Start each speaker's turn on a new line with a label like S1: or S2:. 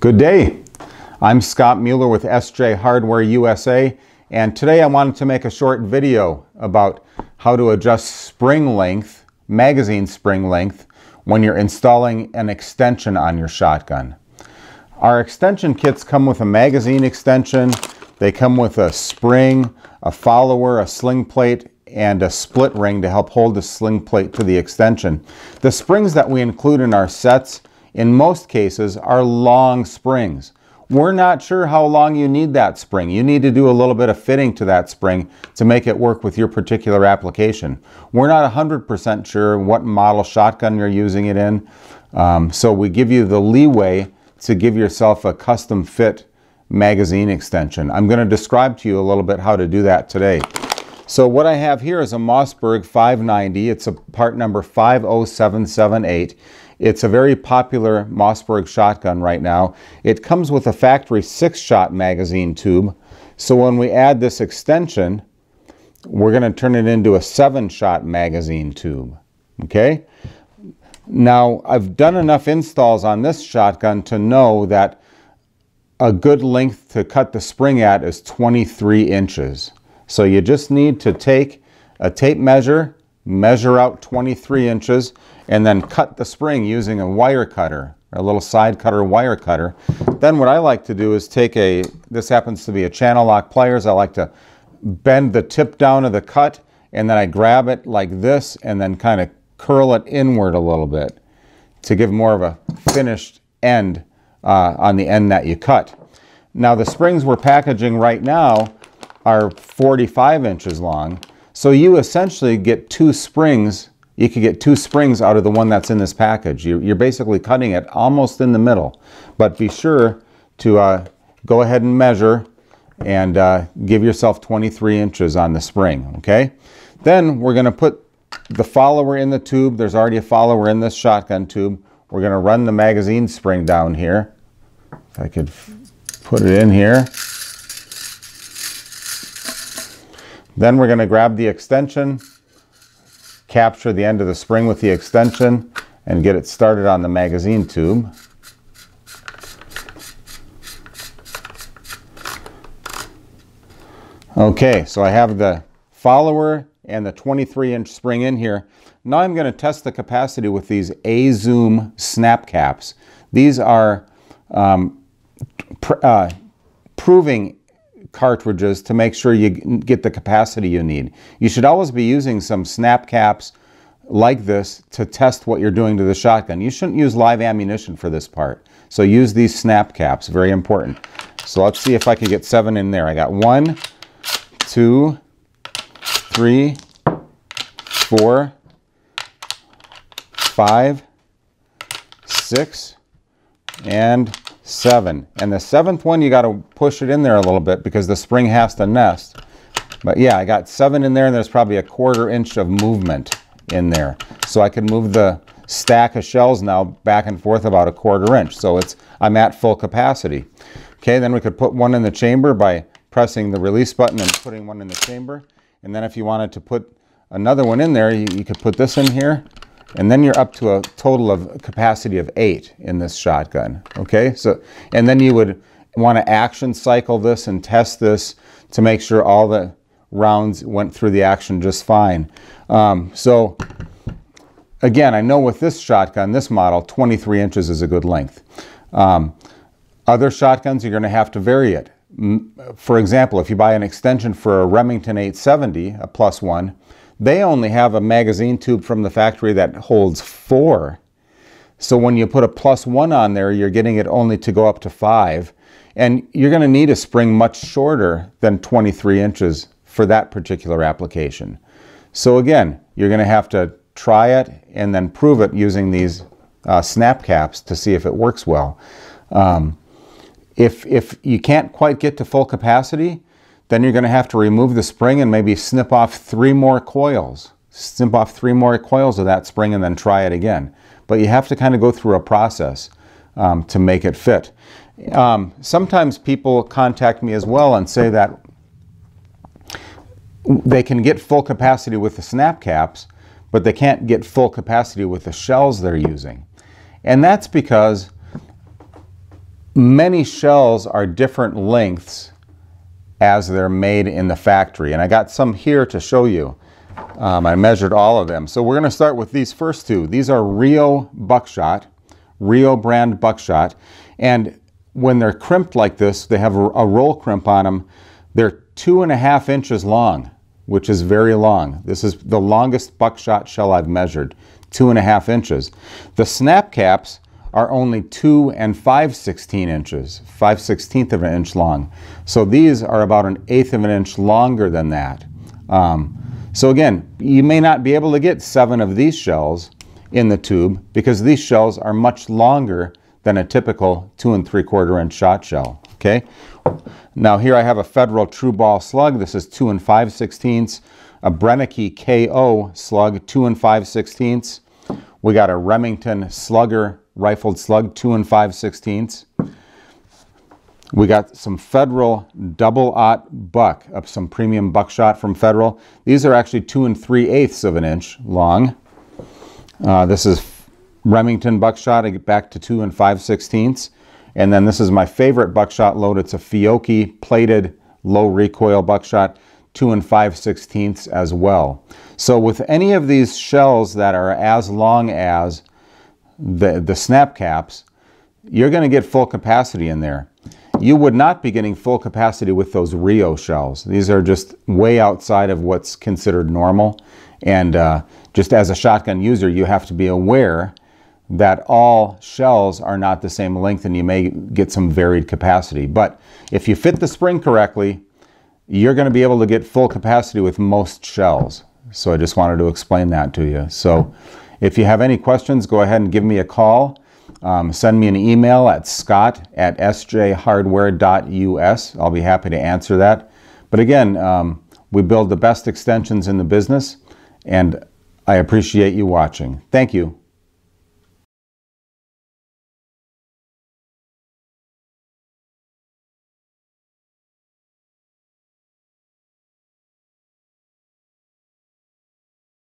S1: Good day. I'm Scott Mueller with S&J Hardware USA and today I wanted to make a short video about how to adjust spring length, magazine spring length, when you're installing an extension on your shotgun. Our extension kits come with a magazine extension, they come with a spring, a follower, a sling plate, and a split ring to help hold the sling plate to the extension. The springs that we include in our sets in most cases are long springs. We're not sure how long you need that spring. You need to do a little bit of fitting to that spring to make it work with your particular application. We're not 100% sure what model shotgun you're using it in, um, so we give you the leeway to give yourself a custom fit magazine extension. I'm going to describe to you a little bit how to do that today. So what I have here is a Mossberg 590. It's a part number 50778. It's a very popular Mossberg shotgun right now. It comes with a factory six-shot magazine tube. So when we add this extension, we're going to turn it into a seven-shot magazine tube. Okay? Now, I've done enough installs on this shotgun to know that a good length to cut the spring at is 23 inches. So you just need to take a tape measure, measure out 23 inches, and then cut the spring using a wire cutter, a little side cutter wire cutter. Then what I like to do is take a, this happens to be a channel lock pliers, I like to bend the tip down of the cut and then I grab it like this and then kind of curl it inward a little bit to give more of a finished end uh, on the end that you cut. Now the springs we're packaging right now are 45 inches long. So you essentially get two springs you could get two springs out of the one that's in this package. You're basically cutting it almost in the middle. But be sure to uh, go ahead and measure and uh, give yourself 23 inches on the spring, okay? Then we're gonna put the follower in the tube. There's already a follower in this shotgun tube. We're gonna run the magazine spring down here. If I could put it in here. Then we're gonna grab the extension capture the end of the spring with the extension and get it started on the magazine tube. Okay, so I have the follower and the 23 inch spring in here. Now I'm going to test the capacity with these A-Zoom snap caps. These are um, pr uh, proving cartridges to make sure you get the capacity you need. You should always be using some snap caps like this to test what you're doing to the shotgun. You shouldn't use live ammunition for this part. So use these snap caps, very important. So let's see if I can get seven in there. I got one, two, three, four, five, six, and seven. And the seventh one, you got to push it in there a little bit because the spring has to nest. But yeah, I got seven in there and there's probably a quarter inch of movement in there. So I can move the stack of shells now back and forth about a quarter inch. So it's I'm at full capacity. Okay, then we could put one in the chamber by pressing the release button and putting one in the chamber. And then if you wanted to put another one in there, you, you could put this in here and then you're up to a total of capacity of eight in this shotgun. Okay, so, and then you would want to action cycle this and test this to make sure all the rounds went through the action just fine. Um, so again, I know with this shotgun, this model, 23 inches is a good length. Um, other shotguns, you're going to have to vary it. For example, if you buy an extension for a Remington 870, a plus one, they only have a magazine tube from the factory that holds four. So when you put a plus one on there, you're getting it only to go up to five. And you're going to need a spring much shorter than 23 inches for that particular application. So again, you're going to have to try it and then prove it using these uh, snap caps to see if it works well. Um, if, if you can't quite get to full capacity, then you're going to have to remove the spring and maybe snip off three more coils. Snip off three more coils of that spring and then try it again. But you have to kind of go through a process um, to make it fit. Um, sometimes people contact me as well and say that they can get full capacity with the snap caps, but they can't get full capacity with the shells they're using. And that's because many shells are different lengths as they're made in the factory. And I got some here to show you. Um, I measured all of them. So we're going to start with these first two. These are Rio buckshot, Rio brand buckshot. And when they're crimped like this, they have a, a roll crimp on them. They're two and a half inches long, which is very long. This is the longest buckshot shell I've measured, two and a half inches. The snap caps are only 2 and 5 16 inches, 5 16th of an inch long. So these are about an eighth of an inch longer than that. Um, so again, you may not be able to get seven of these shells in the tube because these shells are much longer than a typical two and three quarter inch shot shell. Okay. Now here I have a Federal TruBall slug. This is two and five sixteenths. A Brennecke KO slug, two and five sixteenths. We got a Remington Slugger rifled slug, two and five sixteenths. We got some Federal double-aught buck, up some premium buckshot from Federal. These are actually two and three eighths of an inch long. Uh, this is Remington buckshot, I get back to two and five sixteenths. And then this is my favorite buckshot load. It's a Fiocchi plated low recoil buckshot, two and five sixteenths as well. So with any of these shells that are as long as the, the snap caps, you're going to get full capacity in there. You would not be getting full capacity with those Rio shells. These are just way outside of what's considered normal. And uh, just as a shotgun user, you have to be aware that all shells are not the same length and you may get some varied capacity. But if you fit the spring correctly, you're going to be able to get full capacity with most shells. So I just wanted to explain that to you. So if you have any questions, go ahead and give me a call. Um, send me an email at scott at sjhardware.us. I'll be happy to answer that. But again, um, we build the best extensions in the business, and I appreciate you watching. Thank you.